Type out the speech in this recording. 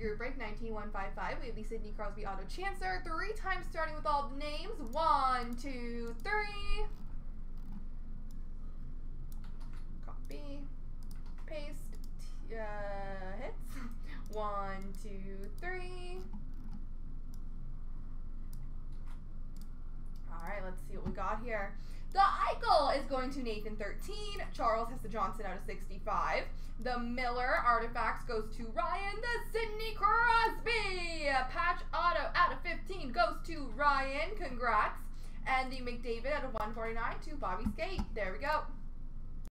group break 19155. We have the Sidney Crosby Auto Chancer. Three times starting with all the names. One, two, three. Copy. Paste. Uh, hits. One, two, three. All right, let's see what we got here. The Eichel is going to Nathan 13. Charles has the Johnson out of 65. The Miller Artifacts goes to Ryan. The Sidney Crosby patch auto out of 15 goes to Ryan. Congrats. And the McDavid out of 149 to Bobby Skate. There we go.